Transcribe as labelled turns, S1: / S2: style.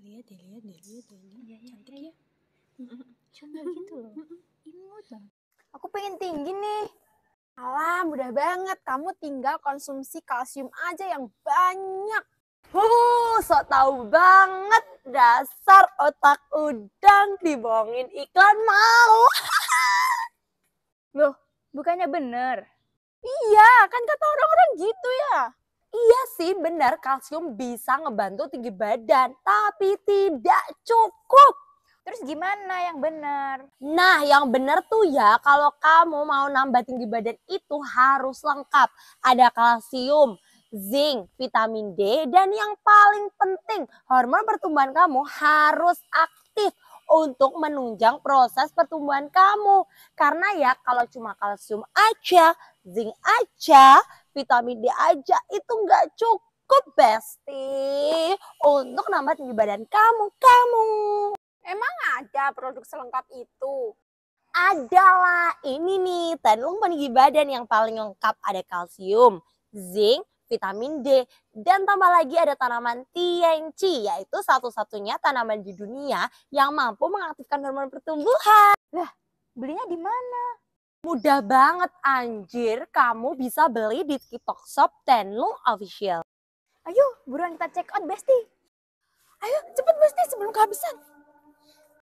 S1: lihat deh lihat deh lihat deh ini
S2: Iya, iya,
S1: cantik
S2: iya.
S1: ya
S2: Cuma gitu loh. Imut banget.
S3: Aku pengen tinggi nih. Alah, mudah banget. Kamu tinggal konsumsi kalsium aja yang banyak. Huh, sok tahu banget. Dasar otak udang dibohongin iklan mau.
S2: Loh, bukannya bener?
S3: Iya, kan kata orang-orang gitu ya. Iya sih, benar kalsium bisa ngebantu tinggi badan, tapi tidak cukup.
S2: Terus gimana yang bener?
S3: Nah, yang benar tuh ya, kalau kamu mau nambah tinggi badan itu harus lengkap. Ada kalsium, zinc, vitamin D, dan yang paling penting, hormon pertumbuhan kamu harus aktif untuk menunjang proses pertumbuhan kamu. Karena ya kalau cuma kalsium aja, zinc aja, vitamin D aja itu nggak cukup, Besti. Untuk nambah tinggi badan kamu, kamu. Emang ada produk selengkap itu? Adalah ini nih, tenung peninggi badan yang paling lengkap ada kalsium, zinc, vitamin D, dan tambah lagi ada tanaman TNC, yaitu satu-satunya tanaman di dunia yang mampu mengaktifkan hormon pertumbuhan.
S2: Belinya di mana?
S3: Mudah banget anjir, kamu bisa beli di TikTok Shop Tenlung Official.
S2: Ayo, buruan kita check out, Besti.
S3: Ayo cepet Besti sebelum kehabisan.